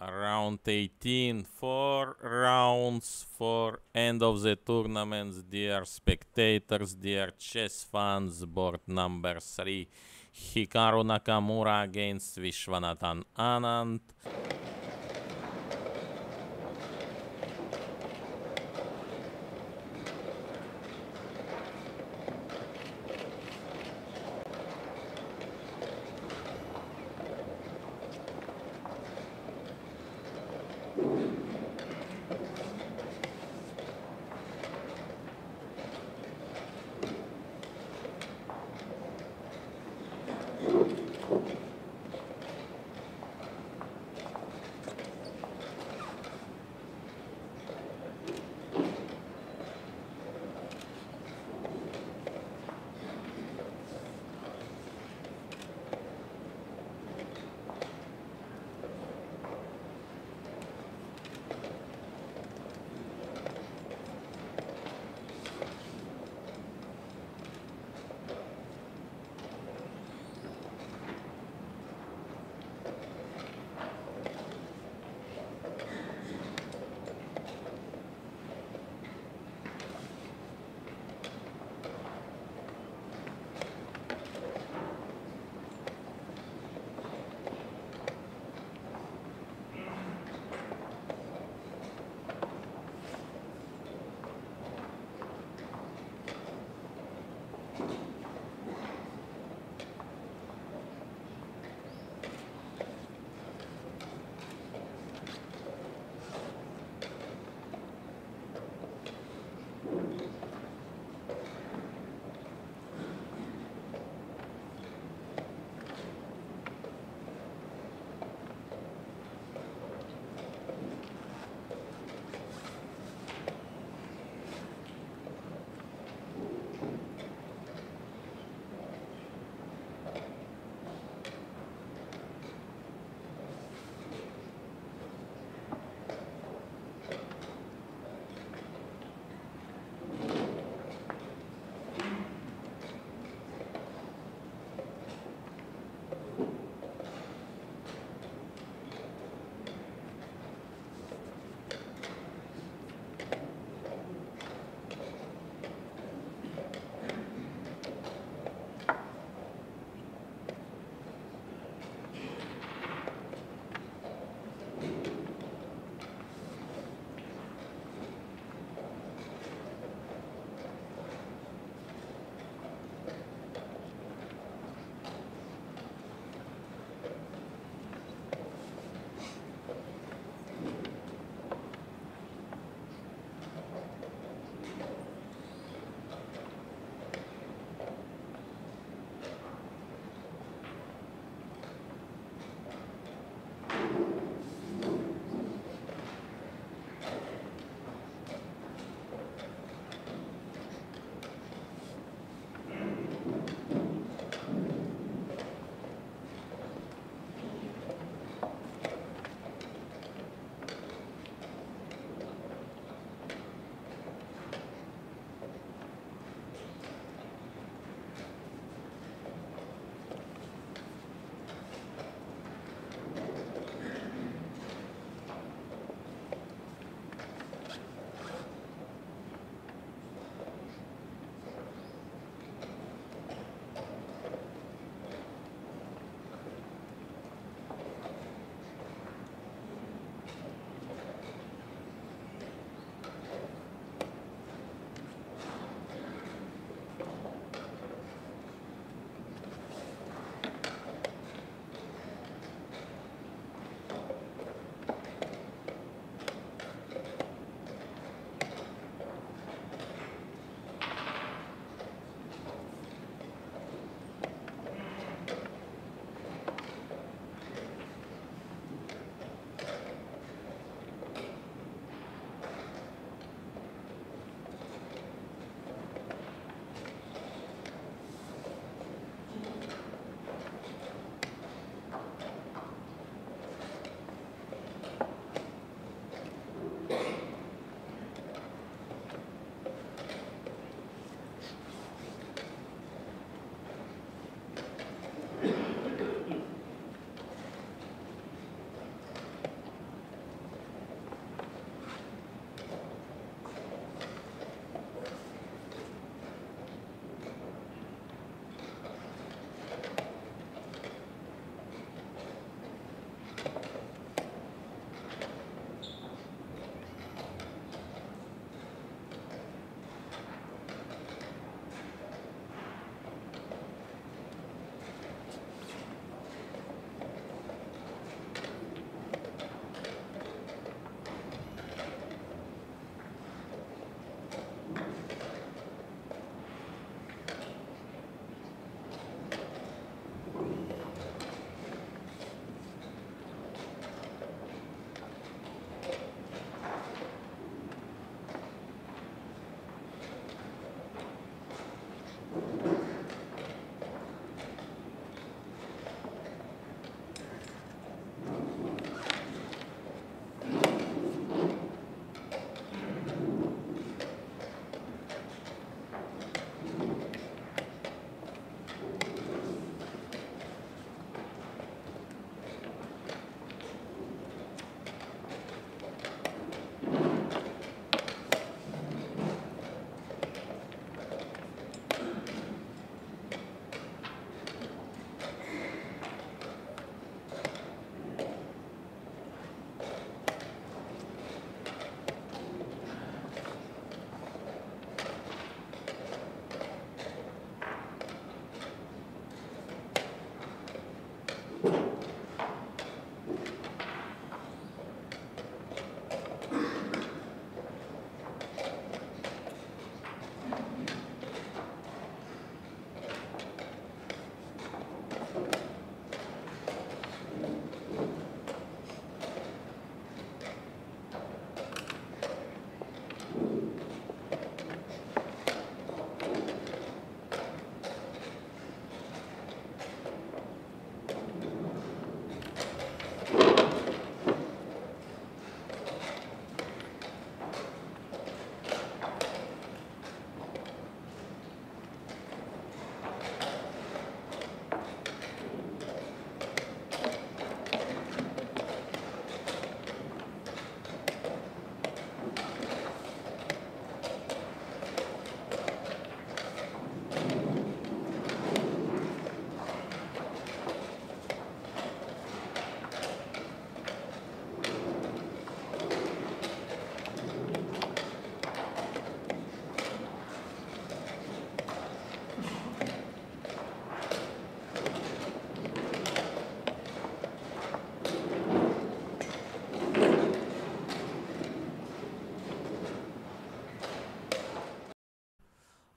round 18 four rounds for end of the tournaments dear spectators dear chess fans board number three hikaru nakamura against viswanathan anand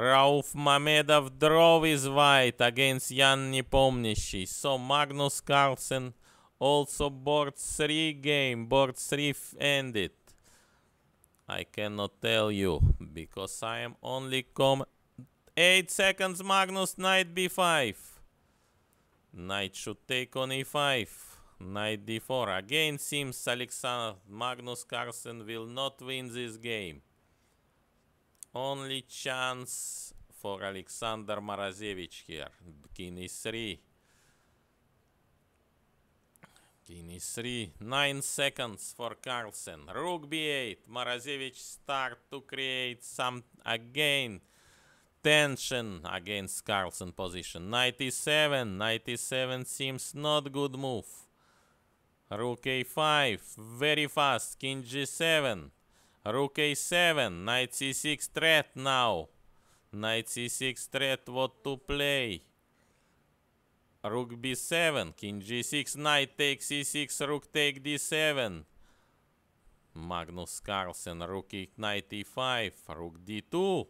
Rauf Mamedov draw his white against Jan Nepomniachtchi. So Magnus Carlsen also board 3 game, board 3 ended. I cannot tell you because I am only com 8 seconds Magnus knight b5. Knight should take on e5. Knight d4. Again seems Alexander Magnus Carlsen will not win this game. Only chance for Alexander Morozevich here. King e3. King e3. 9 seconds for Carlsen. Rook b8. Morozevich start to create some again tension against Carlsen position. Knight e7. Knight e7 seems not good move. Rook a5. Very fast. King g7. Rook a7, knight c6 threat now. Knight c6 threat, what to play? Rook b7, king g6, knight takes c6, rook take d7. Magnus Carlsen, rook e, knight e5, rook d2.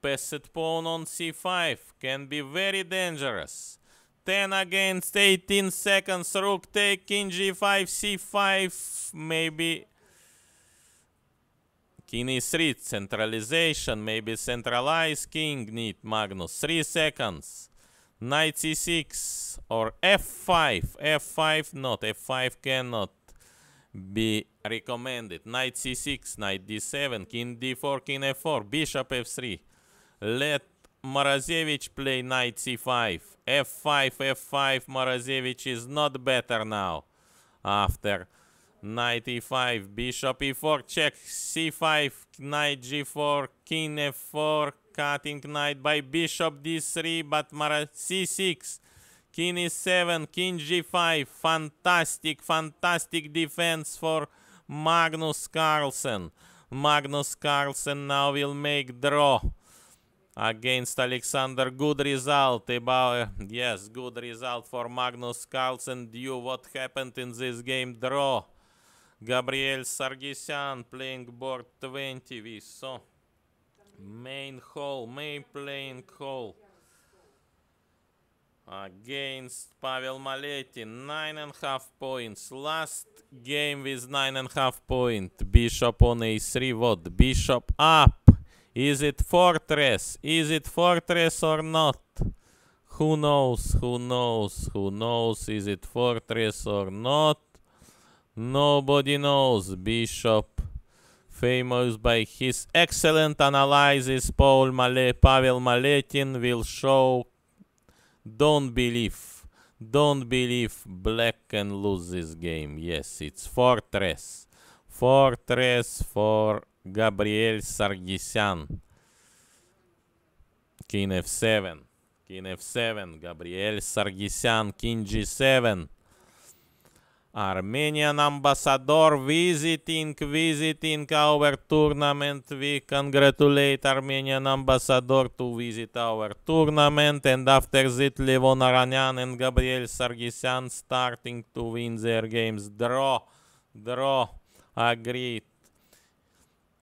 Passed pawn on c5 can be very dangerous. 10 against 18 seconds, rook take, king g5, c5, maybe King e3, centralization, maybe centralized king need Magnus. 3 seconds. Knight c6 or f5. f5 not, f5 cannot be recommended. Knight c6, knight d7, king d4, king f4, bishop f3. Let Morozevich play knight c5. f5, f5, Morozevich is not better now after knight e5, bishop e4, check, c5, knight g4, king f4, cutting knight by bishop d3, but Mara c6, king e7, king g5, fantastic, fantastic defense for Magnus Carlsen. Magnus Carlsen now will make draw against Alexander. Good result about, yes, good result for Magnus Carlsen. Due what happened in this game, draw. Gabriel Sargisyan playing board 20 we saw. Main hall, main playing hall. Against Pavel Maletin, nine and a half points. Last game with nine and a half point. Bishop on a3, what? Bishop up. Is it fortress? Is it fortress or not? Who knows? Who knows? Who knows? Is it fortress or not? Nobody knows Bishop, famous by his excellent analysis, Paul Male Pavel Maletin will show don't believe, don't believe black can lose this game. Yes, it's Fortress. Fortress for Gabriel Sargisyan. King f7. King f7. Gabriel Sargisyan. King g7. Armenian ambassador visiting, visiting our tournament. We congratulate Armenian ambassador to visit our tournament. And after that, Levon Aronian and Gabriel Sargisyan starting to win their games. Draw, draw, agreed.